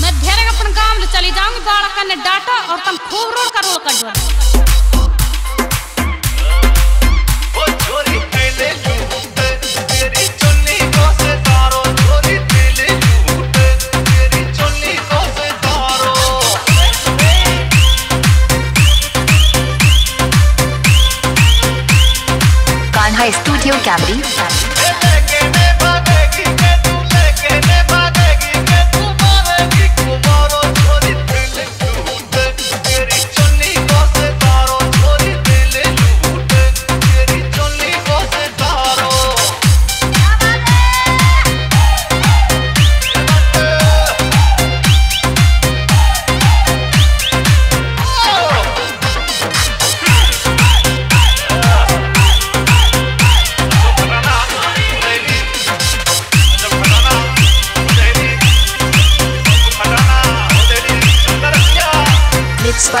मैं अपन काम ले चली जाऊँगी डाटा और तुम खूब रोड का रोड कर स्टूडियो कैमरी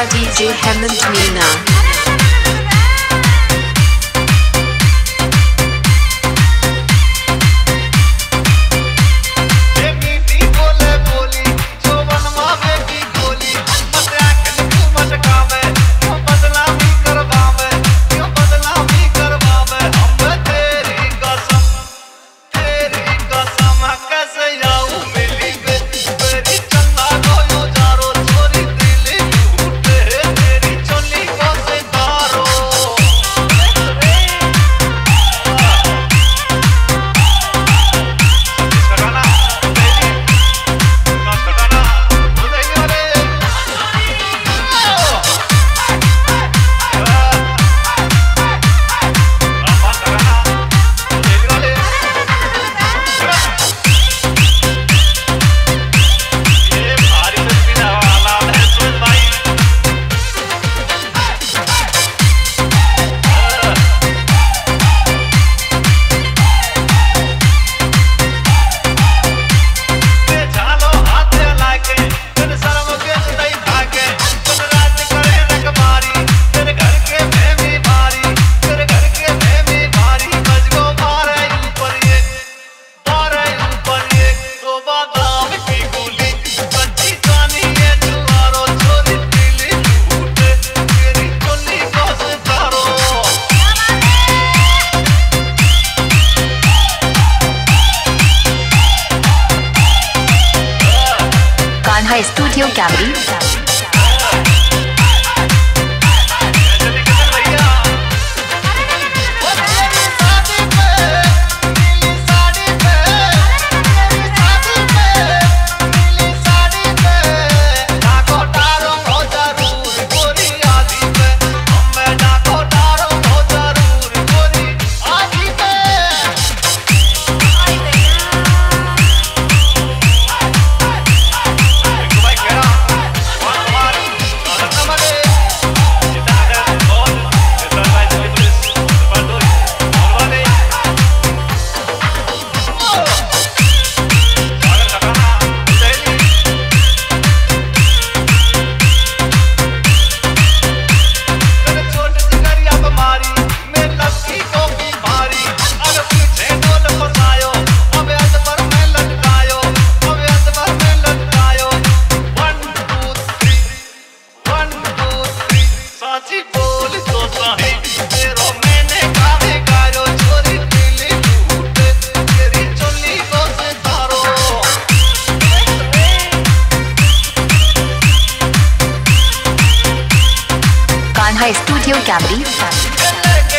by DJ and Meena. Sergio Cabri. Esponja Studio Gabriel.